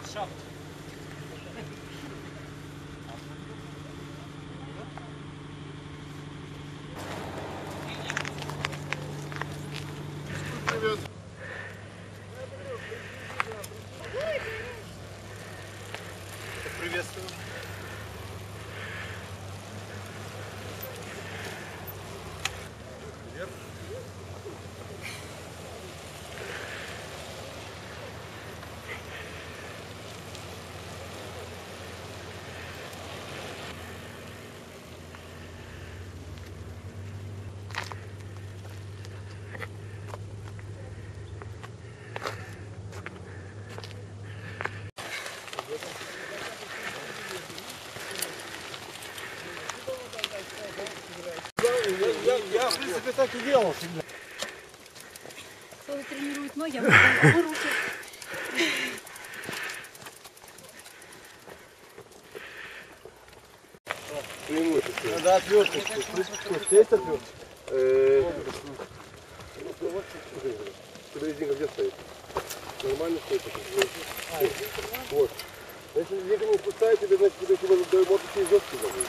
Ландшафт. Приветствую. Принципе, так и делал всегда. Кто тренирует ноги, а мы руки. Надо отверточку. Есть отверточка? Резинка где стоит? Нормально стоит? Вот. Если не пустая, тебе, значит, тебе можно можно через доски забыть.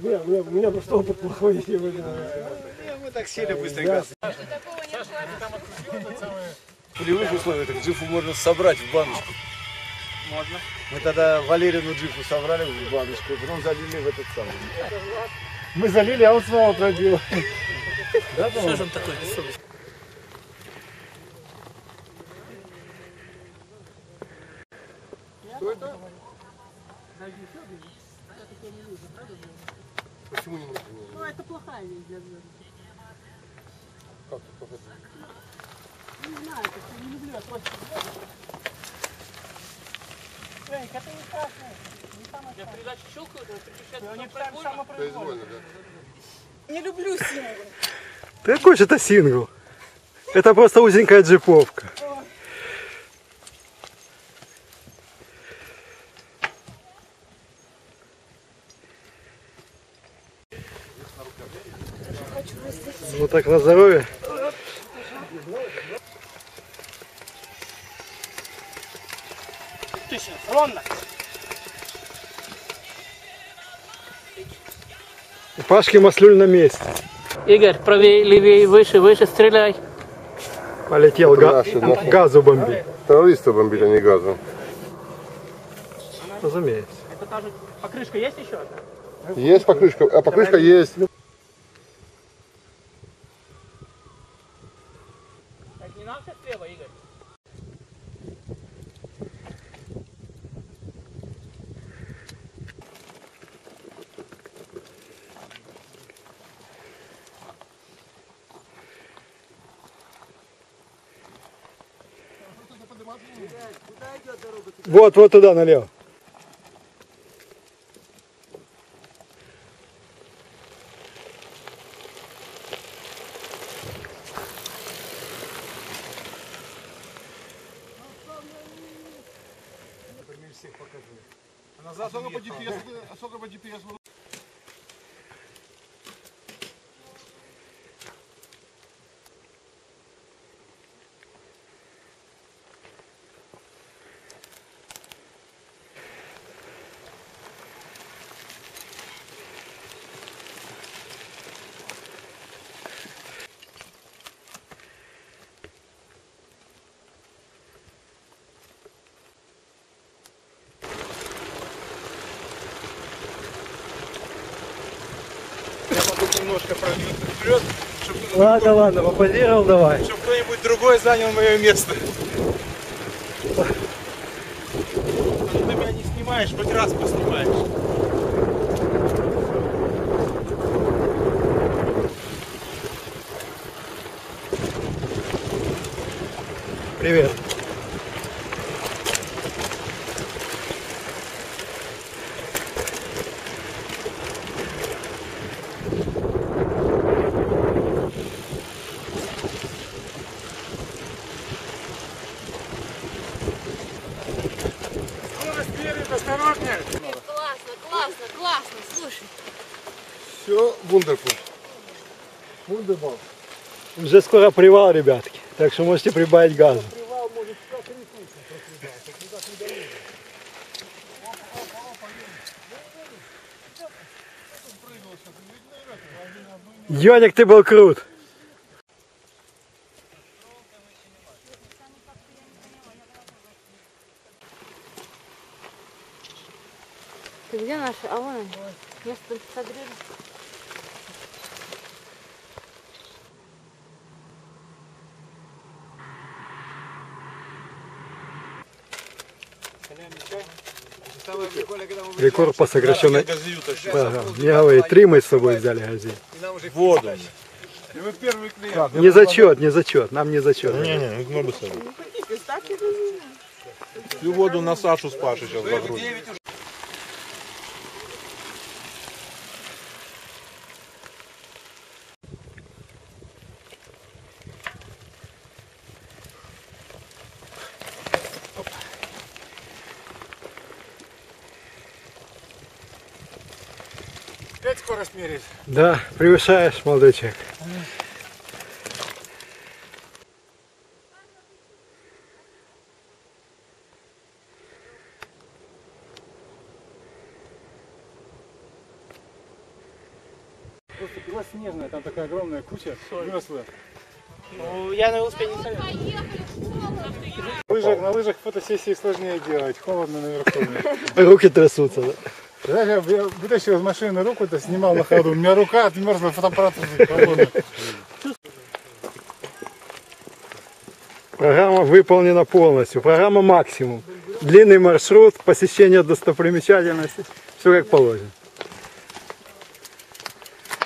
у меня, у меня просто опыт плохой, если вы... Мы так сели быстренько. В полевых условиях так джифу можно собрать в баночку. Можно. Мы тогда Валерину джифу собрали в баночку, и потом залили в этот самый. Мы залили, а он снова пробил. Да, Что же он такой бессовестный? Что это? Почему не можно? Ну, это плохая вещь для звезд. Как это плохо? Не знаю, как я не люблю отростки Женька, это не страшно. Не самое Я передачу щелкаю, то переключается на самопроизвольно. Произвольно, да? Не люблю сингл. Какой же это сингл? Это просто узенькая джиповка. Вот так на здоровье. Тысяча. Ровно. У Пашки Маслюль на месте. Игорь, правее, левее, выше, выше, стреляй. Полетел, га- газу бомбить. Террористы бомбили, а не газом. Разумеется. Это та же покрышка есть еще? Есть покрышка, а покрышка есть. Так не нам сейчас слева, Игорь. Вот, вот туда налево. Назад, сколько по GPS, сколько по GPS немножко продвинуть вперед, чтобы Ладно, ладно, попозировал давай. кто-нибудь другой занял мое место. Ты меня не снимаешь, хоть раз поснимаешь. Привет. Все, вундерфул. Вундербал. Уже скоро привал, ребятки. Так что можете прибавить газу. Йоник, ты был крут. Ты где наши? А вон они. Место согрели. Рекорд по сокращенной программе. Не говори, три мы с собой взяли газель. Воду. Не зачет, не зачет, нам не зачет. Не-не, ну бы Всю воду на Сашу с Пашей сейчас загрузим. Опять скорость меряешь? Да, превышаешь, молодой человек. Просто белоснежная, там такая огромная куча мерзлая. Ну, я на велосипеде не советую. Лыжах, на лыжах фотосессии сложнее делать, холодно наверху. Руки трясутся, да? Знаешь, я, я вытащил из машины руку, то снимал на ходу. У меня рука отмерзла, фотоаппарат уже. Программа выполнена полностью. Программа максимум. Длинный маршрут, посещение достопримечательностей. Все как положено.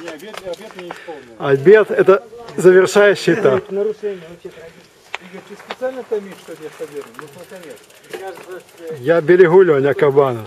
Не, обед, обед не исполнил. Обед это завершающий этап. Игорь, ты специально томишь, что я соберу? Ну, наконец. Я берегу Леня Кабанов.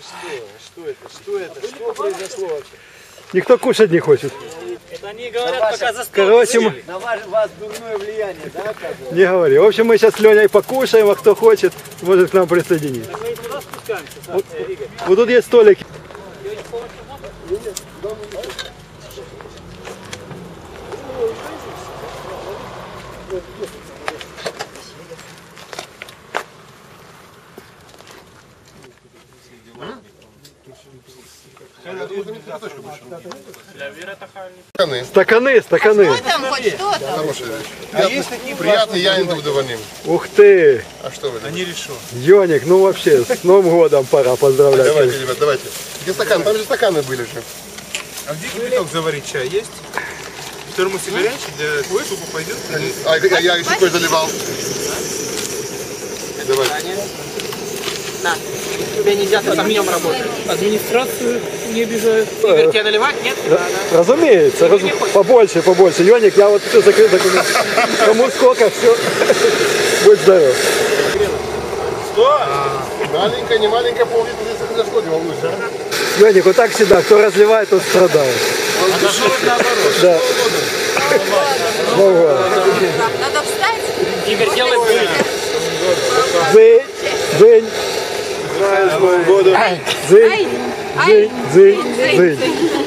что? Что это? Что это? Что произошло вообще? Никто кушать не хочет. Это они говорят, пока за стол Короче, мы... На ваш, вас дурное влияние, да, оказывается? не говори. В общем, мы сейчас с Леней покушаем, а кто хочет, может к нам присоединиться. Мы туда спускаемся, Саш, э, Игорь. Вот тут есть столики. Стаканы, стаканы. Там хоть что-то. Хорошая вещь. Приятный, приятный я индивидуальным. Ух ты! А что вы? Не решу. Йоник, ну вообще, с Новым годом пора поздравлять. Давайте, ребят, давайте. Где стакан? Там же стаканы были же. А где кипяток заварить чай есть? В термосе горячий, для супа пойдет? А я, я еще кое заливал. Давайте. На, тебе нельзя, ты с огнем работаешь. Администрацию не обижают. Игорь, тебе наливать? Нет? Разумеется, раз- побольше, побольше. Йоник, я вот все закрыл документ. Кому сколько, все. Будь здоров. Маленькая, не маленькая, пол-литра здесь произошло, не волнуйся. Йоник, вот так всегда. Кто разливает, тот страдает. Да. Ну вот. Надо встать. Игорь, делай быстро. Дзынь, mais uma gorda. Zin, zin, zin, zin.